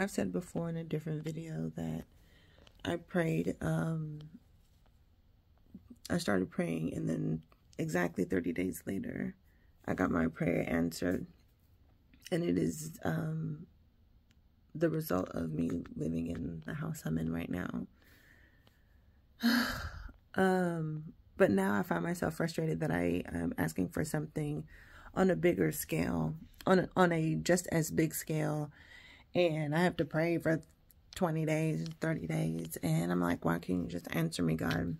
I've said before in a different video that I prayed, um, I started praying, and then exactly 30 days later, I got my prayer answered. And it is um, the result of me living in the house I'm in right now. um, but now I find myself frustrated that I am asking for something on a bigger scale, on a, on a just as big scale, and I have to pray for 20 days, 30 days, and I'm like, why can't you just answer me, God?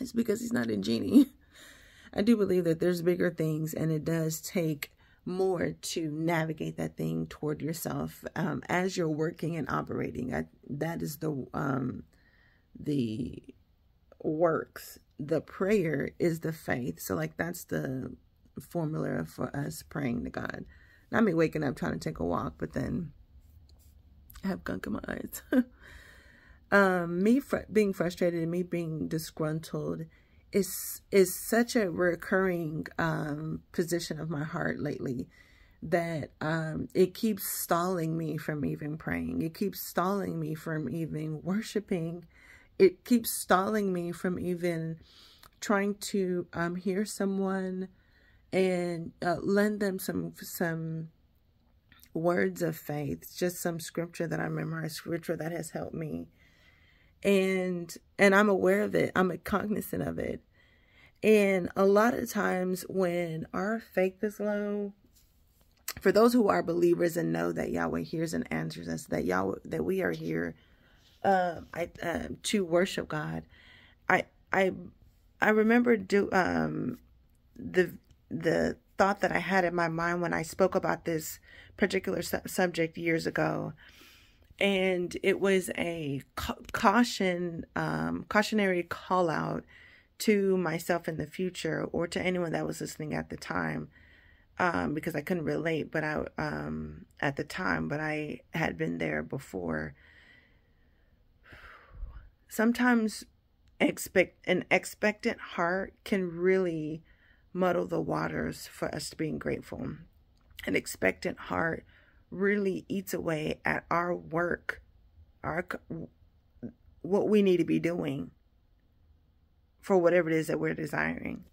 It's because he's not a genie. I do believe that there's bigger things, and it does take more to navigate that thing toward yourself um, as you're working and operating. I, that is the um, the works. The prayer is the faith. So like that's the formula for us praying to God. Not me waking up trying to take a walk, but then I have gunk in my eyes. um, me fr being frustrated and me being disgruntled is is such a recurring um, position of my heart lately that um, it keeps stalling me from even praying. It keeps stalling me from even worshiping. It keeps stalling me from even trying to um, hear someone and uh, lend them some some words of faith, just some scripture that I memorized, scripture that has helped me. And and I'm aware of it. I'm cognizant of it. And a lot of times when our faith is low, for those who are believers and know that Yahweh hears and answers us, that Yahweh that we are here uh, I, uh, to worship God, I I I remember do um the the thought that I had in my mind when I spoke about this particular su subject years ago. And it was a ca caution, um, cautionary call out to myself in the future or to anyone that was listening at the time. Um, because I couldn't relate, but I, um, at the time, but I had been there before. Sometimes expect an expectant heart can really muddle the waters for us to being grateful. An expectant heart really eats away at our work, our what we need to be doing for whatever it is that we're desiring.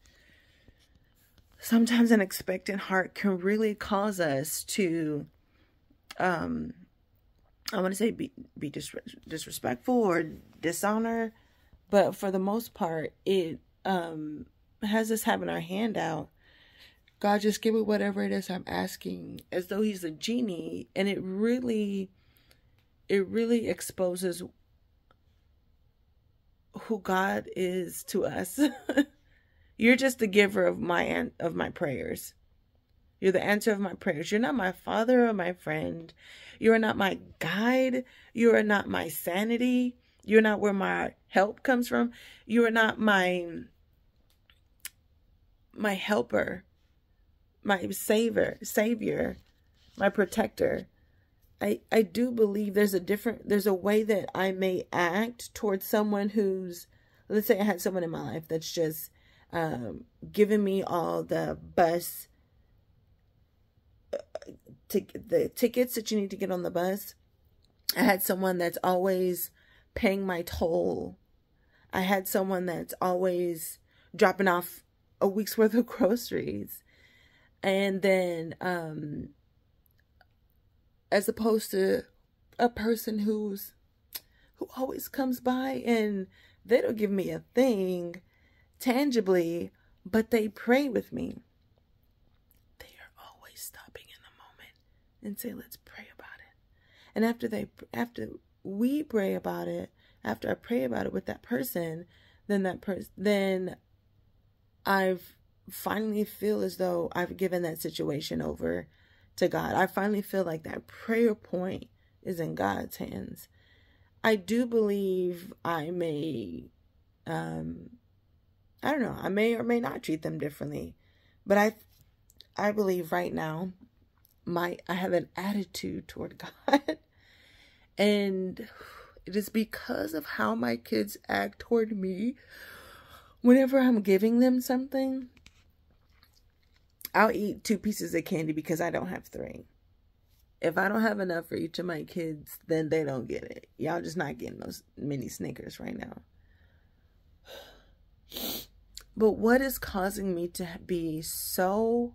Sometimes an expectant heart can really cause us to, um, I want to say be, be dis disrespectful or dishonor, but for the most part, it um, has us having our hand out. God, just give me whatever it is I'm asking, as though He's a genie, and it really, it really exposes who God is to us. You're just the giver of my of my prayers. You're the answer of my prayers. You're not my father or my friend. You are not my guide. You are not my sanity. You're not where my help comes from. You are not my my helper, my savior, savior, my protector. I, I do believe there's a different, there's a way that I may act towards someone who's, let's say I had someone in my life that's just um, giving me all the bus, uh, the tickets that you need to get on the bus. I had someone that's always paying my toll. I had someone that's always dropping off a week's worth of groceries. And then, um, as opposed to a person who's, who always comes by and they don't give me a thing tangibly, but they pray with me. They are always stopping in the moment and say, let's pray about it. And after they, after we pray about it, after I pray about it with that person, then that person, then I've finally feel as though I've given that situation over to God. I finally feel like that prayer point is in God's hands. I do believe I may, um, I don't know, I may or may not treat them differently, but I, I believe right now, my I have an attitude toward God, and it is because of how my kids act toward me whenever I'm giving them something, I'll eat two pieces of candy because I don't have three. if I don't have enough for each of my kids, then they don't get it. Y'all just not getting those mini Snickers right now. But what is causing me to be so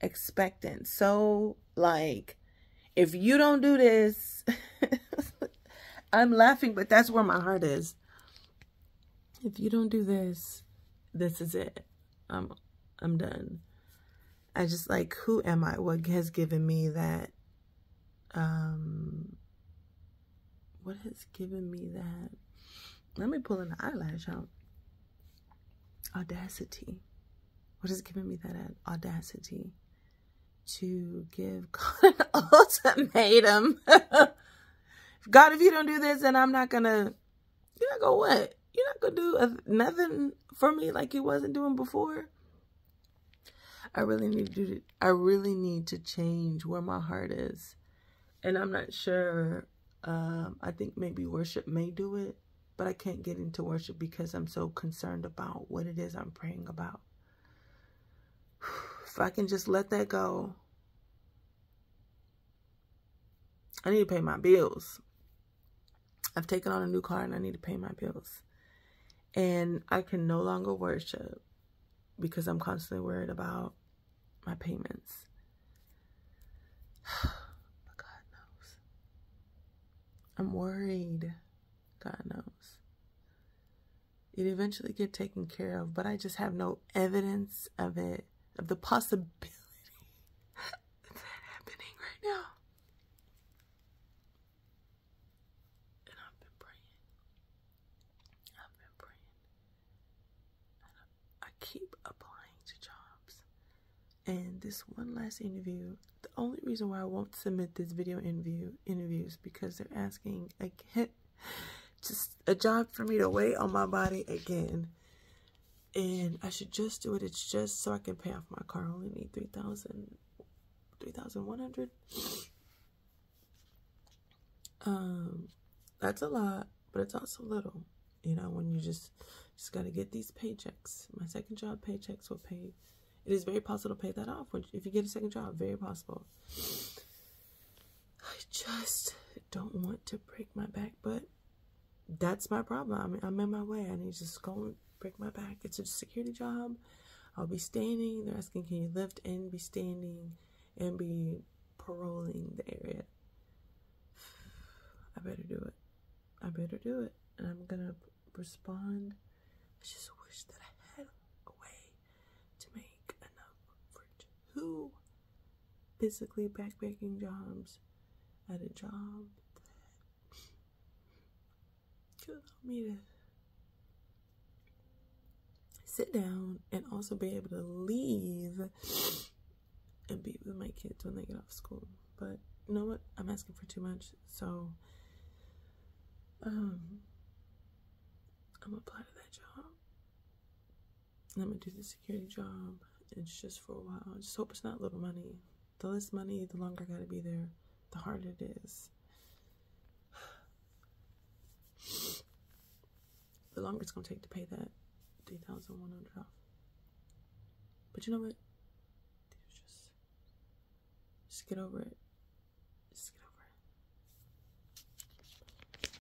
expectant, so like, if you don't do this, I'm laughing, but that's where my heart is. If you don't do this, this is it. I'm I'm done. I just like who am I? What has given me that um what has given me that let me pull an eyelash out. Audacity. What has given me that audacity to give God an ultimatum? God, if you don't do this, then I'm not gonna. You're not gonna what? You're not gonna do a, nothing for me like you wasn't doing before. I really need to do. I really need to change where my heart is, and I'm not sure. Um, I think maybe worship may do it, but I can't get into worship because I'm so concerned about what it is I'm praying about. If I can just let that go, I need to pay my bills. I've taken on a new car and I need to pay my bills. And I can no longer worship because I'm constantly worried about my payments. but God knows. I'm worried. God knows. It eventually get taken care of, but I just have no evidence of it, of the possibility of that happening right now. And I've been praying. I've been praying. I keep applying to jobs. And this one last interview, the only reason why I won't submit this video interview interviews because they're asking again just a job for me to wait on my body again. And I should just do it. It's just so I can pay off my car. I only need 3000 3100 Um, that's a lot, but it's also little. You know, when you just just got to get these paychecks. My second job paychecks will pay. It is very possible to pay that off if you get a second job. Very possible. I just don't want to break my back, but that's my problem. I mean, I'm in my way. I need to just go and break my back. It's a security job. I'll be standing. They're asking, can you lift and be standing and be paroling the area? I better do it. I better do it. And I'm going to respond. I just wish that I had a way to make enough for two physically backpacking jobs at a job that could allow me to sit down and also be able to leave and be with my kids when they get off school. But you know what? I'm asking for too much. So um I'm gonna apply to that job. I'm gonna do the security job. It's just for a while. Just hope it's not little money. The less money, the longer I gotta be there, the harder it is. the longer it's gonna take to pay that three thousand one hundred off. But you know what? Just, just get over it.